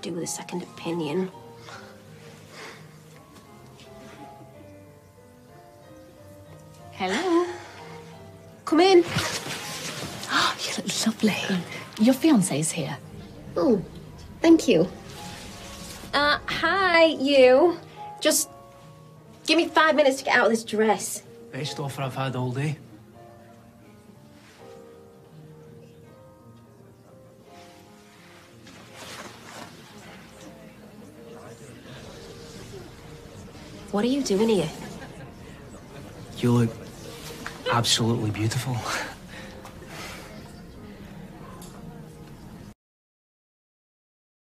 to do with a second opinion. Hello? Come in. Oh, you look lovely. Your fiance's here. Oh, thank you. Uh, hi, you. Just give me five minutes to get out of this dress. Best offer I've had all day. What are you doing here? You look absolutely beautiful.